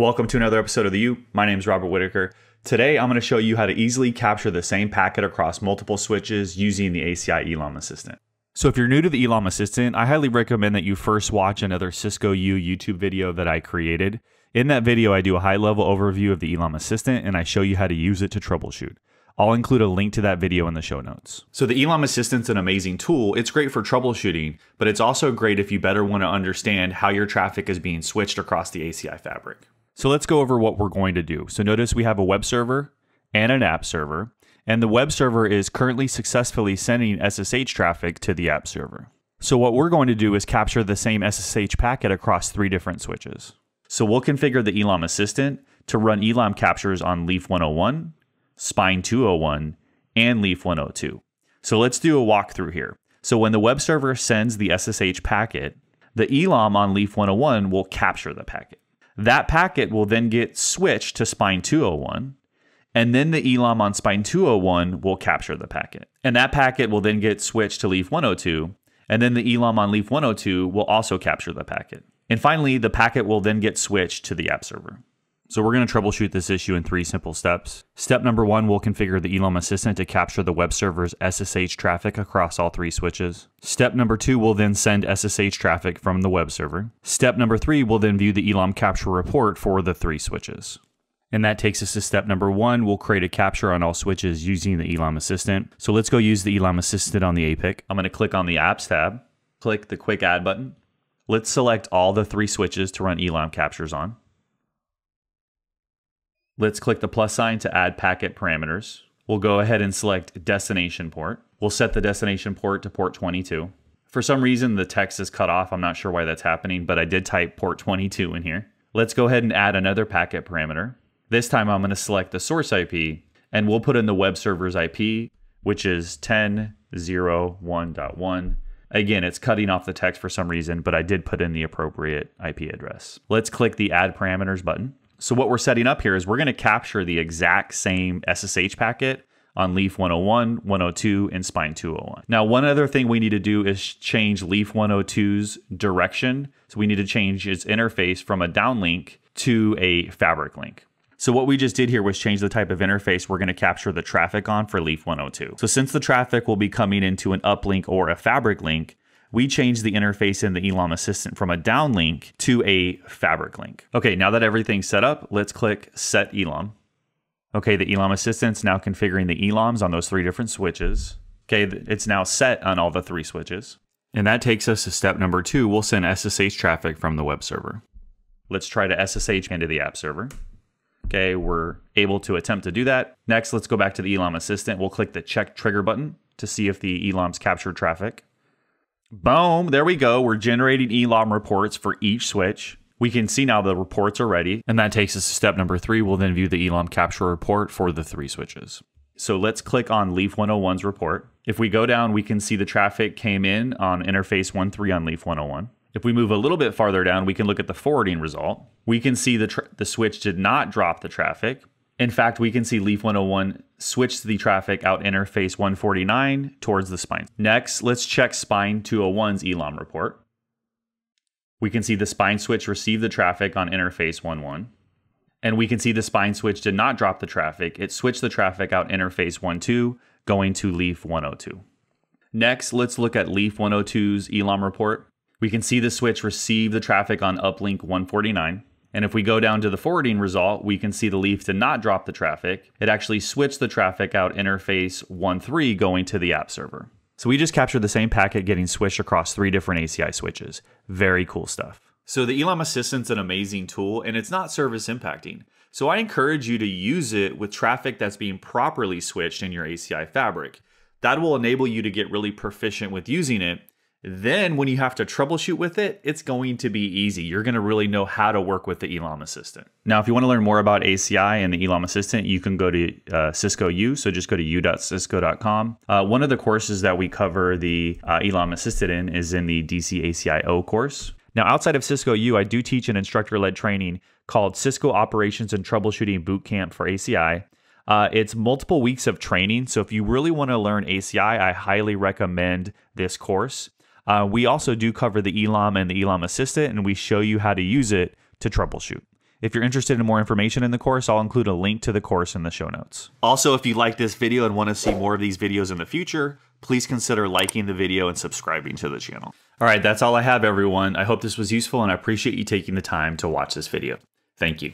Welcome to another episode of The U. My name is Robert Whitaker. Today, I'm going to show you how to easily capture the same packet across multiple switches using the ACI ELAM Assistant. So if you're new to the ELAM Assistant, I highly recommend that you first watch another Cisco U YouTube video that I created. In that video, I do a high-level overview of the ELAM Assistant and I show you how to use it to troubleshoot. I'll include a link to that video in the show notes. So the ELAM Assistant's an amazing tool. It's great for troubleshooting, but it's also great if you better want to understand how your traffic is being switched across the ACI fabric. So let's go over what we're going to do. So notice we have a web server and an app server, and the web server is currently successfully sending SSH traffic to the app server. So what we're going to do is capture the same SSH packet across three different switches. So we'll configure the ELAM assistant to run ELAM captures on Leaf 101, Spine 201, and Leaf 102. So let's do a walkthrough here. So when the web server sends the SSH packet, the ELAM on Leaf 101 will capture the packet. That packet will then get switched to Spine 201, and then the ELAM on Spine 201 will capture the packet. And that packet will then get switched to Leaf 102, and then the ELAM on Leaf 102 will also capture the packet. And finally, the packet will then get switched to the app server. So we're going to troubleshoot this issue in three simple steps. Step number one, we'll configure the ELAM Assistant to capture the web server's SSH traffic across all three switches. Step number two, we'll then send SSH traffic from the web server. Step number three, we'll then view the ELAM capture report for the three switches. And that takes us to step number one. We'll create a capture on all switches using the ELAM Assistant. So let's go use the ELAM Assistant on the APIC. I'm going to click on the Apps tab, click the Quick Add button. Let's select all the three switches to run ELAM captures on. Let's click the plus sign to add packet parameters. We'll go ahead and select destination port. We'll set the destination port to port 22. For some reason, the text is cut off. I'm not sure why that's happening, but I did type port 22 in here. Let's go ahead and add another packet parameter. This time I'm going to select the source IP and we'll put in the web server's IP, which is 10.0.1.1. Again, it's cutting off the text for some reason, but I did put in the appropriate IP address. Let's click the add parameters button. So what we're setting up here is we're going to capture the exact same SSH packet on Leaf 101, 102, and Spine 201. Now, one other thing we need to do is change Leaf 102's direction. So we need to change its interface from a downlink to a fabric link. So what we just did here was change the type of interface we're going to capture the traffic on for Leaf 102. So since the traffic will be coming into an uplink or a fabric link, we changed the interface in the Elam Assistant from a downlink to a fabric link. Okay, now that everything's set up, let's click Set Elam. Okay, the Elam Assistant's now configuring the Elams on those three different switches. Okay, it's now set on all the three switches. And that takes us to step number two. We'll send SSH traffic from the web server. Let's try to SSH into the app server. Okay, we're able to attempt to do that. Next, let's go back to the Elam Assistant. We'll click the check trigger button to see if the Elam's captured traffic. Boom, there we go. We're generating ELAM reports for each switch. We can see now the reports are ready. And that takes us to step number three. We'll then view the ELAM capture report for the three switches. So let's click on Leaf 101's report. If we go down, we can see the traffic came in on interface 1.3 on Leaf 101. If we move a little bit farther down, we can look at the forwarding result. We can see the, the switch did not drop the traffic, in fact, we can see Leaf 101 switch the traffic out interface 149 towards the spine. Next, let's check spine 201's ELAM report. We can see the spine switch received the traffic on interface 11. And we can see the spine switch did not drop the traffic. It switched the traffic out interface 12 going to Leaf 102. Next, let's look at Leaf 102's ELAM report. We can see the switch receive the traffic on uplink 149. And if we go down to the forwarding result, we can see the leaf did not drop the traffic. It actually switched the traffic out interface 1.3 going to the app server. So we just captured the same packet getting switched across three different ACI switches. Very cool stuff. So the Elam Assistant's an amazing tool and it's not service impacting. So I encourage you to use it with traffic that's being properly switched in your ACI fabric. That will enable you to get really proficient with using it then, when you have to troubleshoot with it, it's going to be easy. You're going to really know how to work with the Elam Assistant. Now, if you want to learn more about ACI and the Elam Assistant, you can go to uh, Cisco U. So just go to u.cisco.com. Uh, one of the courses that we cover the uh, Elam Assistant in is in the DC ACIO course. Now, outside of Cisco U, I do teach an instructor led training called Cisco Operations and Troubleshooting Bootcamp for ACI. Uh, it's multiple weeks of training. So if you really want to learn ACI, I highly recommend this course. Uh, we also do cover the Elam and the Elam Assistant, and we show you how to use it to troubleshoot. If you're interested in more information in the course, I'll include a link to the course in the show notes. Also, if you like this video and want to see more of these videos in the future, please consider liking the video and subscribing to the channel. All right, that's all I have, everyone. I hope this was useful and I appreciate you taking the time to watch this video. Thank you.